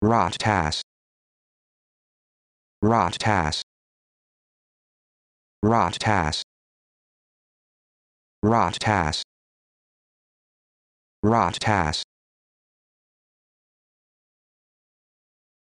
Rot tass. Rot tass. Rot tass. Rot tass. Rot tass.